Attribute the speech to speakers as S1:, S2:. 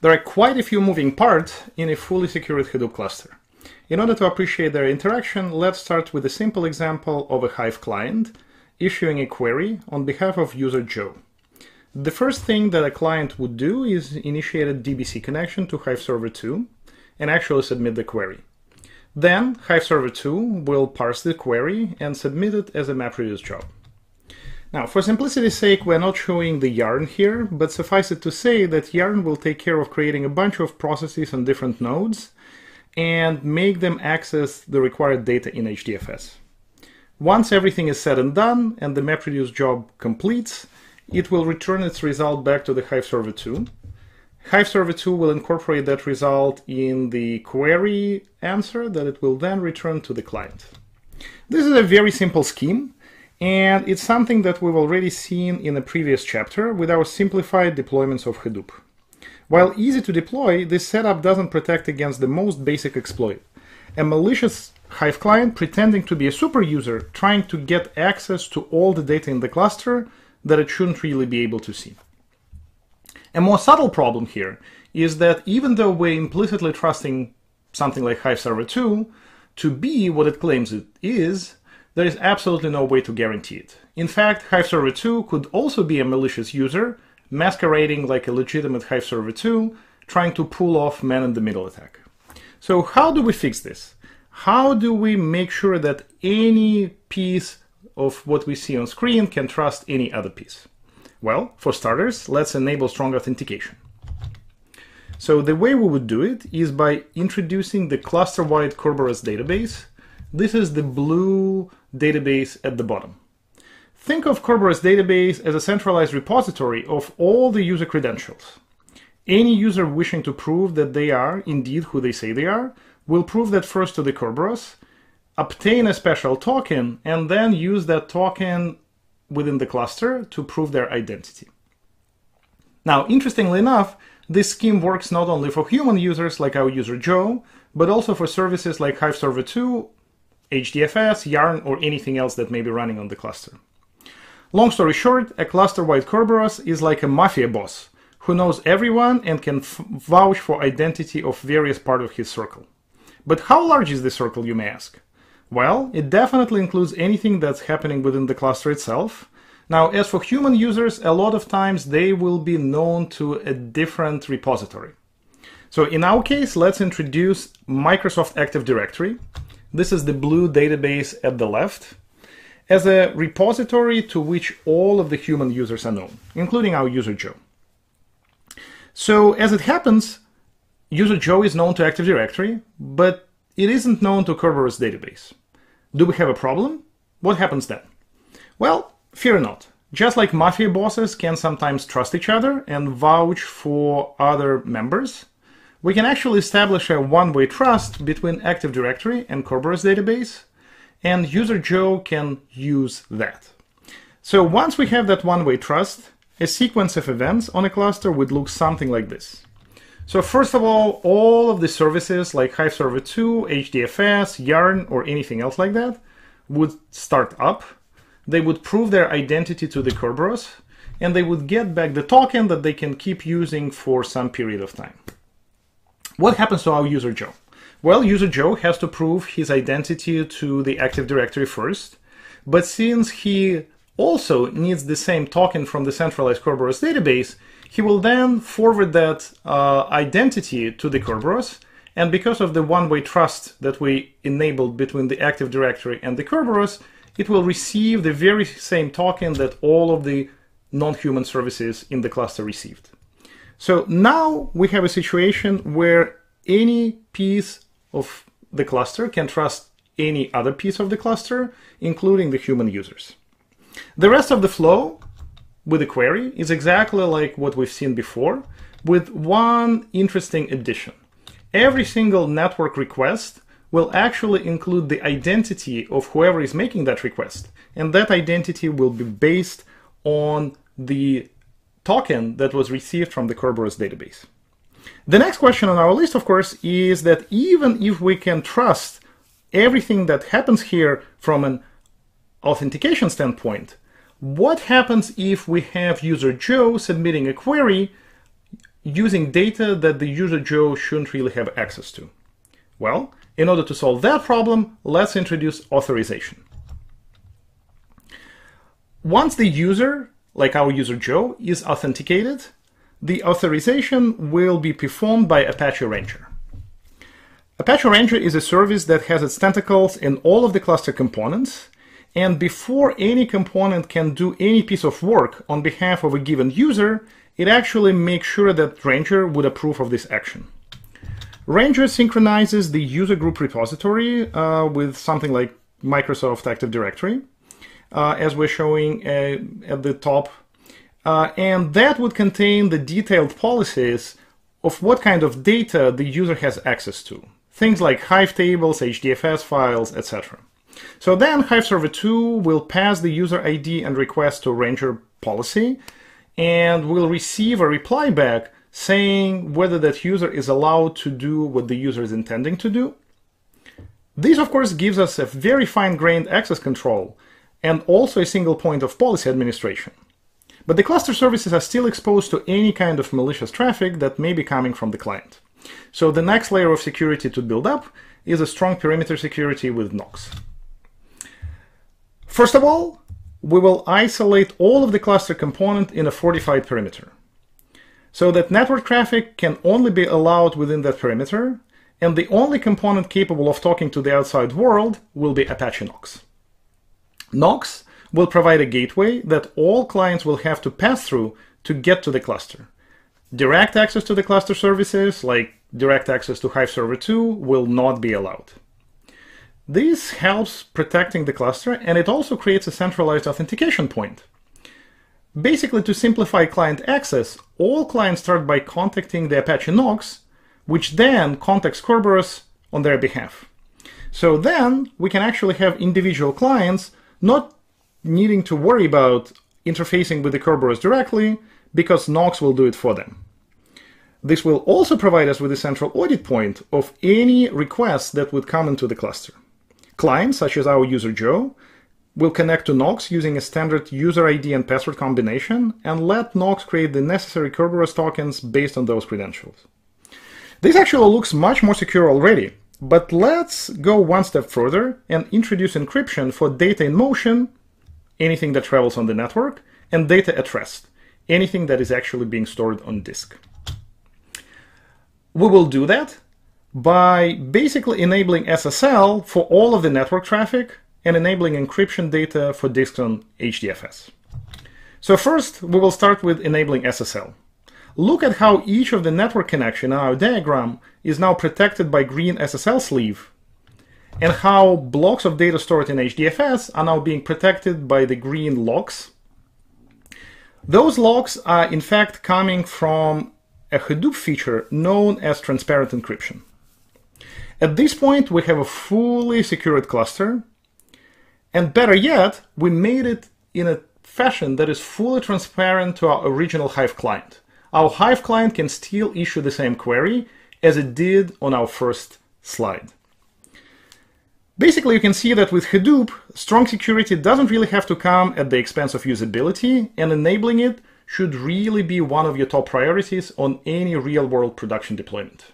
S1: There are quite a few moving parts in a fully secured Hadoop cluster. In order to appreciate their interaction, let's start with a simple example of a Hive client issuing a query on behalf of user Joe. The first thing that a client would do is initiate a DBC connection to Hive Server 2 and actually submit the query. Then Hive Server 2 will parse the query and submit it as a MapReduce job. Now, for simplicity's sake, we're not showing the yarn here, but suffice it to say that yarn will take care of creating a bunch of processes on different nodes and make them access the required data in HDFS. Once everything is said and done and the MapReduce job completes, it will return its result back to the Hive Server 2. Hive Server 2 will incorporate that result in the query answer that it will then return to the client. This is a very simple scheme, and it's something that we've already seen in a previous chapter with our simplified deployments of Hadoop. While easy to deploy, this setup doesn't protect against the most basic exploit. A malicious Hive client pretending to be a super user trying to get access to all the data in the cluster that it shouldn't really be able to see. A more subtle problem here is that even though we're implicitly trusting something like Hive Server 2 to be what it claims it is, there is absolutely no way to guarantee it. In fact, Hive Server 2 could also be a malicious user masquerading like a legitimate Hive Server 2, trying to pull off man-in-the-middle attack. So how do we fix this? How do we make sure that any piece of what we see on screen can trust any other piece? Well, for starters, let's enable strong authentication. So the way we would do it is by introducing the cluster-wide Kerberos database. This is the blue database at the bottom. Think of Kerberos database as a centralized repository of all the user credentials. Any user wishing to prove that they are indeed who they say they are will prove that first to the Kerberos, obtain a special token, and then use that token within the cluster to prove their identity. Now, interestingly enough, this scheme works not only for human users like our user Joe, but also for services like Hive Server 2, HDFS, Yarn, or anything else that may be running on the cluster. Long story short, a cluster-wide Kerberos is like a mafia boss who knows everyone and can vouch for identity of various part of his circle. But how large is the circle, you may ask? Well, it definitely includes anything that's happening within the cluster itself. Now, as for human users, a lot of times they will be known to a different repository. So in our case, let's introduce Microsoft Active Directory. This is the blue database at the left as a repository to which all of the human users are known, including our user Joe. So as it happens, user Joe is known to Active Directory, but it isn't known to Kerberos database. Do we have a problem? What happens then? Well, fear not. Just like mafia bosses can sometimes trust each other and vouch for other members, we can actually establish a one-way trust between Active Directory and Kerberos database and user Joe can use that. So once we have that one-way trust, a sequence of events on a cluster would look something like this. So first of all, all of the services like Hive Server 2, HDFS, Yarn, or anything else like that would start up. They would prove their identity to the Kerberos, and they would get back the token that they can keep using for some period of time. What happens to our user Joe? Well, user Joe has to prove his identity to the Active Directory first, but since he also needs the same token from the centralized Kerberos database, he will then forward that uh, identity to the Kerberos, and because of the one-way trust that we enabled between the Active Directory and the Kerberos, it will receive the very same token that all of the non-human services in the cluster received. So now we have a situation where any piece of the cluster can trust any other piece of the cluster, including the human users. The rest of the flow with the query is exactly like what we've seen before, with one interesting addition. Every single network request will actually include the identity of whoever is making that request, and that identity will be based on the token that was received from the Kerberos database. The next question on our list, of course, is that even if we can trust everything that happens here from an authentication standpoint, what happens if we have user Joe submitting a query using data that the user Joe shouldn't really have access to? Well, in order to solve that problem, let's introduce authorization. Once the user, like our user Joe, is authenticated, the authorization will be performed by Apache Ranger. Apache Ranger is a service that has its tentacles in all of the cluster components, and before any component can do any piece of work on behalf of a given user, it actually makes sure that Ranger would approve of this action. Ranger synchronizes the user group repository uh, with something like Microsoft Active Directory, as we're showing uh, at the top. Uh, and that would contain the detailed policies of what kind of data the user has access to. Things like Hive tables, HDFS files, etc. So then Hive Server 2 will pass the user ID and request to Ranger policy and will receive a reply back saying whether that user is allowed to do what the user is intending to do. This, of course, gives us a very fine-grained access control and also a single point of policy administration. But the cluster services are still exposed to any kind of malicious traffic that may be coming from the client. So the next layer of security to build up is a strong perimeter security with Knox. First of all, we will isolate all of the cluster component in a fortified perimeter so that network traffic can only be allowed within that perimeter, and the only component capable of talking to the outside world will be Apache Knox. Knox will provide a gateway that all clients will have to pass through to get to the cluster. Direct access to the cluster services, like direct access to Hive Server 2, will not be allowed. This helps protecting the cluster and it also creates a centralized authentication point. Basically, to simplify client access, all clients start by contacting the Apache Knox, which then contacts Kerberos on their behalf. So then we can actually have individual clients not needing to worry about interfacing with the Kerberos directly because Knox will do it for them. This will also provide us with a central audit point of any requests that would come into the cluster. Clients, such as our user Joe, will connect to Knox using a standard user ID and password combination and let Knox create the necessary Kerberos tokens based on those credentials. This actually looks much more secure already, but let's go one step further and introduce encryption for data in motion, anything that travels on the network, and data at rest, anything that is actually being stored on disk. We will do that by basically enabling SSL for all of the network traffic and enabling encryption data for disks on HDFS. So first, we will start with enabling SSL. Look at how each of the network connection in our diagram is now protected by green SSL sleeve, and how blocks of data stored in HDFS are now being protected by the green locks. Those locks are in fact coming from a Hadoop feature known as transparent encryption. At this point, we have a fully secured cluster. And better yet, we made it in a fashion that is fully transparent to our original Hive client. Our Hive client can still issue the same query as it did on our first slide. Basically, you can see that with Hadoop, strong security doesn't really have to come at the expense of usability, and enabling it should really be one of your top priorities on any real-world production deployment.